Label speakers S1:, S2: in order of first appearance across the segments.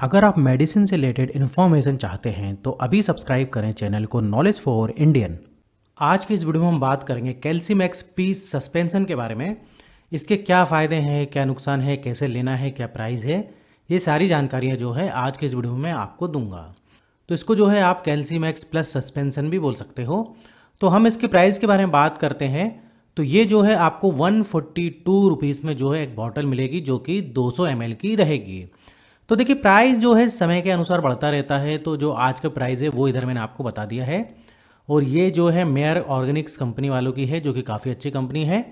S1: अगर आप मेडिसिन से रिलेटेड इन्फॉर्मेशन चाहते हैं तो अभी सब्सक्राइब करें चैनल को नॉलेज फॉर इंडियन आज की इस वीडियो में हम बात करेंगे कैल्शियम एक्स पी सस्पेंशन के बारे में। इसके क्या फ़ायदे हैं, क्या नुकसान है, कैसे लेना है, क्या प्राइस है, ये सारी जानकारियाँ जो है आज के इस वीडियो में आपको दूँगा। तो इसको जो है आप कैल्शियम एक्स प्लस सस्पेंसन भी बोल सकते हो। तो हम इसके प्राइस के बारे में बात करते हैं। तो ये जो है आपको वन फोर्टी टू रुपीज़ में जो है एक बॉटल मिलेगी, जो कि 200 सौ की रहेगी। तो देखिए प्राइस जो है समय के अनुसार बढ़ता रहता है तो जो आज का प्राइस है, वो इधर मैंने आपको बता दिया है। और ये जो है मेयर ऑर्गेनिक्स कंपनी वालों की है, जो कि काफ़ी अच्छी कंपनी है।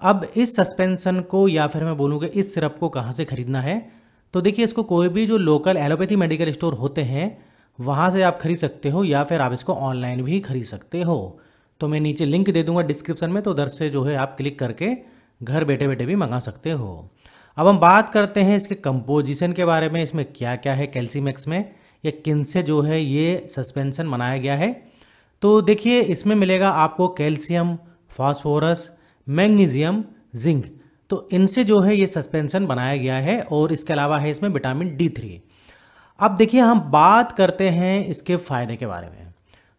S1: अब इस सस्पेंशन को या फिर मैं बोलूँ कि इस सिरप को कहाँ से ख़रीदना है? तो देखिए, इसको कोई भी जो लोकल एलोपैथी मेडिकल स्टोर होते हैं, वहाँ से आप खरीद सकते हो या फिर आप इसको ऑनलाइन भी खरीद सकते हो। तो मैं नीचे लिंक दे दूँगा डिस्क्रिप्शन में तो उधर से जो है आप क्लिक करके घर बैठे बैठे भी मंगा सकते हो। अब हम बात करते हैं इसके कंपोजिशन के बारे में, इसमें क्या क्या है कैल्सीमैक्स में, या किन से जो है ये सस्पेंशन बनाया गया है। तो देखिए, इसमें मिलेगा आपको कैल्शियम फास्फोरस मैग्नीशियम जिंक तो इनसे जो है ये सस्पेंशन बनाया गया है और इसके अलावा है इसमें विटामिन डी थ्री अब देखिए, हम बात करते हैं इसके फ़ायदे के बारे में।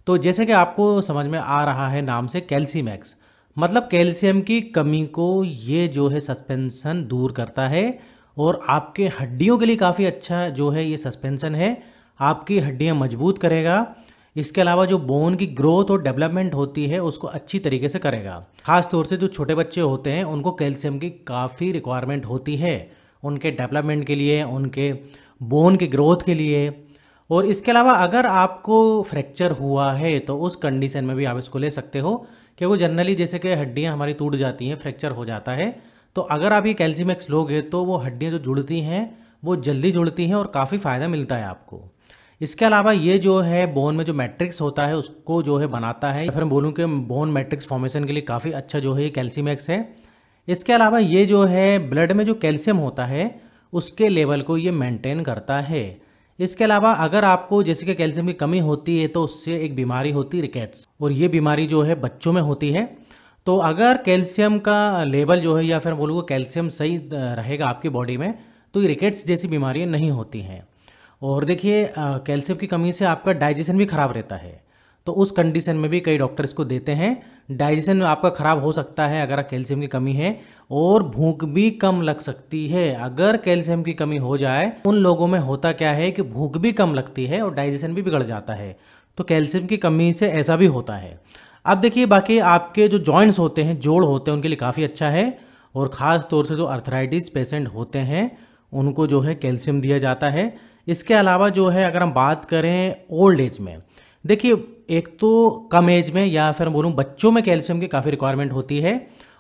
S1: तो जैसे कि आपको समझ में आ रहा है नाम से कैल्सीमैक्स मतलब कैल्शियम की कमी को ये जो है सस्पेंशन दूर करता है और आपके हड्डियों के लिए काफ़ी अच्छा जो है ये सस्पेंशन है। आपकी हड्डियाँ मज़बूत करेगा। इसके अलावा जो बोन की ग्रोथ और डेवलपमेंट होती है, उसको अच्छी तरीके से करेगा। खास तौर से जो छोटे बच्चे होते हैं, उनको कैल्शियम की काफ़ी रिक्वायरमेंट होती है उनके डेवलपमेंट के लिए, उनके बोन के ग्रोथ के लिए। और इसके अलावा अगर आपको फ्रैक्चर हुआ है तो उस कंडीशन में भी आप इसको ले सकते हो। कि वो जनरली जैसे कि हड्डियाँ हमारी टूट जाती हैं फ्रैक्चर हो जाता है तो अगर आप ये कैल्सीमैक्स लोगे तो वो हड्डियाँ जो जुड़ती हैं, वो जल्दी जुड़ती हैं और काफ़ी फ़ायदा मिलता है आपको। इसके अलावा ये जो है बोन में जो मैट्रिक्स होता है, उसको जो है बनाता है। फिर मैं बोलूँ कि बोन मैट्रिक्स फॉर्मेशन के लिए काफ़ी अच्छा जो है ये कैल्सीमैक्स है। इसके अलावा ये जो है ब्लड में जो कैल्शियम होता है, उसके लेवल को ये मेंटेन करता है। इसके अलावा अगर आपको जैसे कि कैल्शियम की कमी होती है तो उससे एक बीमारी होती है रिकेट्स, और ये बीमारी जो है बच्चों में होती है। तो अगर कैल्शियम का लेवल जो है या फिर बोलूँ कैल्शियम सही रहेगा आपकी बॉडी में तो ये रिकेट्स जैसी बीमारियाँ नहीं होती हैं। और देखिए कैल्शियम की कमी से आपका डाइजेशन भी ख़राब रहता है। तो उस कंडीशन में भी कई डॉक्टर इसको देते हैं। डाइजेशन आपका ख़राब हो सकता है अगर कैल्शियम की कमी है और भूख भी कम लग सकती है। अगर कैल्शियम की कमी हो जाए, उन लोगों में होता क्या है कि भूख भी कम लगती है और डाइजेशन भी बिगड़ जाता है। तो कैल्शियम की कमी से ऐसा भी होता है। अब देखिए, बाकी आपके जो जॉइंट्स होते हैं, जोड़ होते हैं, उनके लिए काफ़ी अच्छा है। और ख़ास तौर से जो अर्थराइटिस पेशेंट होते हैं, उनको जो है कैल्शियम दिया जाता है। इसके अलावा जो है, अगर हम बात करें ओल्ड एज में, देखिए एक तो कम एज में या फिर बोलूँ बच्चों में कैल्शियम की काफ़ी रिक्वायरमेंट होती है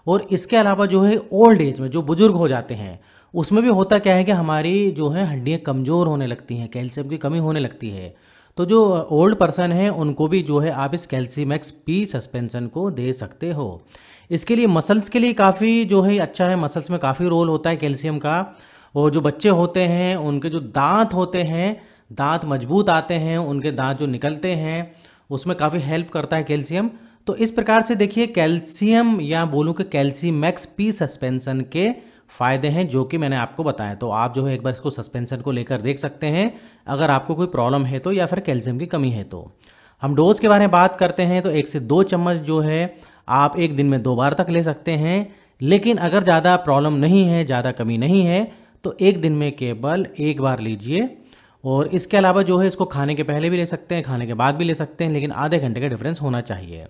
S1: और इसके अलावा जो है ओल्ड एज में जो बुज़ुर्ग हो जाते हैं, उसमें भी होता क्या है कि हमारी जो है हड्डियाँ कमज़ोर होने लगती हैं, कैल्शियम की कमी होने लगती है। तो जो ओल्ड पर्सन है, उनको भी जो है आप इस कैल्शियम एक्स पी सस्पेंशन को दे सकते हो। इसके लिए मसल्स के लिए काफ़ी जो है अच्छा है मसल्स में काफ़ी रोल होता है कैल्शियम का। और जो बच्चे होते हैं, उनके जो दांत होते हैं, दांत मज़बूत आते हैं, उनके दांत जो निकलते हैं उसमें काफ़ी हेल्प करता है कैल्शियम। तो इस प्रकार से देखिए, कैल्शियम या बोलूँ कि कैल्सीमैक्स पी सस्पेंशन के फ़ायदे हैं, जो कि मैंने आपको बताया। तो आप जो है एक बार इसको सस्पेंशन को लेकर देख सकते हैं, अगर आपको कोई प्रॉब्लम है तो या फिर कैल्शियम की कमी है तो। हम डोज के बारे में बात करते हैं तो एक से दो चम्मच जो है, आप एक दिन में दो बार तक ले सकते हैं। लेकिन अगर ज़्यादा प्रॉब्लम नहीं है, ज़्यादा कमी नहीं है तो एक दिन में केवल एक बार लीजिए। और इसके अलावा जो है इसको खाने के पहले भी ले सकते हैं, खाने के बाद भी ले सकते हैं, लेकिन आधे घंटे का डिफरेंस होना चाहिए।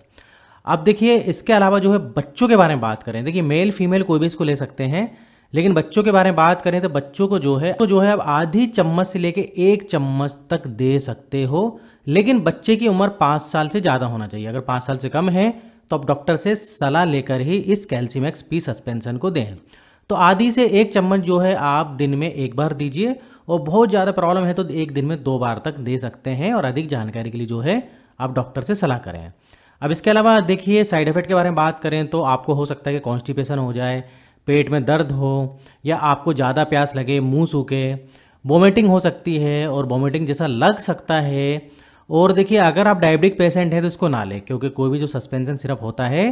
S1: अब देखिए, इसके अलावा जो है बच्चों के बारे में बात करें, देखिए मेल फीमेल कोई भी इसको ले सकते हैं, लेकिन बच्चों के बारे में बात करें तो बच्चों को जो है तो जो है आप आधी चम्मच से लेके एक चम्मच तक दे सकते हो, लेकिन बच्चे की उम्र पाँच साल से ज़्यादा होना चाहिए। अगर पाँच साल से कम है तो आप डॉक्टर से सलाह लेकर ही इस कैल्सीमैक्स पी सस्पेंशन को दें। तो आधी से एक चम्मच जो है आप दिन में एक बार दीजिए और बहुत ज़्यादा प्रॉब्लम है तो एक दिन में दो बार तक दे सकते हैं और अधिक जानकारी के लिए जो है आप डॉक्टर से सलाह करें। अब इसके अलावा देखिए, साइड इफ़ेक्ट के बारे में बात करें तो आपको हो सकता है कि कॉन्स्टिपेशन हो जाए, पेट में दर्द हो या आपको ज़्यादा प्यास लगे, मुँह सूखे, वोमिटिंग हो सकती है और वोमिटिंग जैसा लग सकता है। और देखिए, अगर आप डायबिटिक पेशेंट हैं तो इसको ना लें, क्योंकि कोई भी जो सस्पेंशन सिरप होता है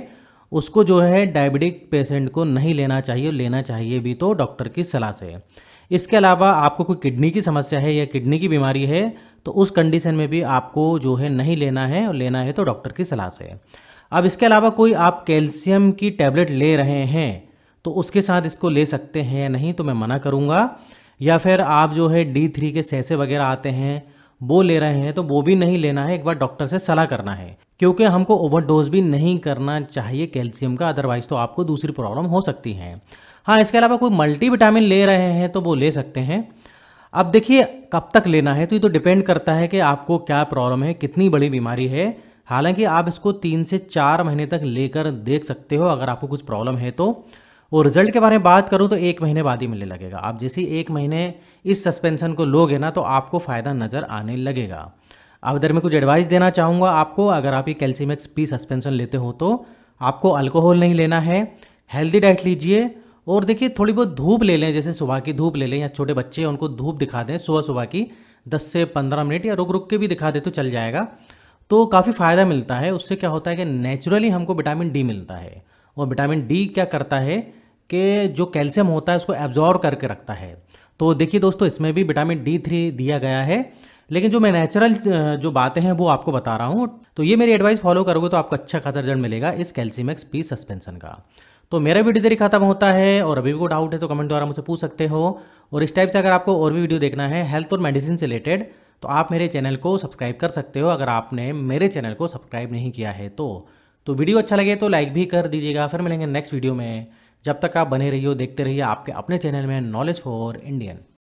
S1: उसको जो है डायबिटिक पेशेंट को नहीं लेना चाहिए लेना चाहिए भी तो डॉक्टर की सलाह से। इसके अलावा आपको कोई किडनी की समस्या है या किडनी की बीमारी है तो उस कंडीशन में भी आपको जो है नहीं लेना है और लेना है तो डॉक्टर की सलाह से। अब इसके अलावा कोई आप कैल्शियम की टैबलेट ले रहे हैं तो उसके साथ इसको ले सकते हैं या नहीं तो मैं मना करूँगा। या फिर आप जो है डी थ्री के सैसे वगैरह आते हैं वो ले रहे हैं तो वो भी नहीं लेना है, एक बार डॉक्टर से सलाह करना है। क्योंकि हमको ओवरडोज भी नहीं करना चाहिए कैल्शियम का अदरवाइज़ तो आपको दूसरी प्रॉब्लम हो सकती है। हाँ इसके अलावा कोई मल्टी विटामिन ले रहे हैं तो वो ले सकते हैं। अब देखिए, कब तक लेना है तो ये तो डिपेंड करता है कि आपको क्या प्रॉब्लम है, कितनी बड़ी बीमारी है। हालाँकि आप इसको तीन से चार महीने तक लेकर देख सकते हो, अगर आपको कुछ प्रॉब्लम है तो। और रिज़ल्ट के बारे में बात करूँ तो एक महीने बाद ही मिलने लगेगा। आप जैसे ही एक महीने इस सस्पेंशन को लोगे ना तो आपको फ़ायदा नज़र आने लगेगा। अब इधर मैं कुछ एडवाइस देना चाहूँगा आपको। अगर आप ये कैल्शियम एक्स पी सस्पेंशन लेते हो तो आपको अल्कोहल नहीं लेना है। हेल्दी डाइट लीजिए और देखिए, थोड़ी बहुत धूप ले लें, जैसे सुबह की धूप ले लें या छोटे बच्चे हैं उनको धूप दिखा दें, सुबह सुबह की 10 से 15 मिनट या रुक रुक के भी दिखा दे तो चल जाएगा। तो काफ़ी फ़ायदा मिलता है। उससे क्या होता है कि नेचुरली हमको विटामिन डी मिलता है। और विटामिन डी क्या करता है कि जो कैल्शियम होता है उसको एब्जॉर्व करके रखता है। तो देखिए दोस्तों, इसमें भी विटामिन डी थ्री दिया गया है। लेकिन जो मैं नेचुरल जो बातें हैं वो आपको बता रहा हूँ। तो ये मेरी एडवाइस फॉलो करोगे तो आपको अच्छा खासा रिज़ल्ट मिलेगा इस कैल्शियम एक्स पी सस्पेंशन का। तो मेरा वीडियो देरी खत्म होता है और अभी भी कोई डाउट है तो कमेंट द्वारा मुझसे पूछ सकते हो। और इस टाइप से अगर आपको और भी वीडियो देखना है हेल्थ और मेडिसिन से रिलेटेड तो आप मेरे चैनल को सब्सक्राइब कर सकते हो। अगर आपने मेरे चैनल को सब्सक्राइब नहीं किया है तो। तो वीडियो अच्छा लगे तो लाइक भी कर दीजिएगा। फिर मिलेंगे नेक्स्ट वीडियो में। जब तक आप बने रहिए देखते रहिए आपके अपने चैनल में नॉलेज फॉर इंडियन